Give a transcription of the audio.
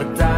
but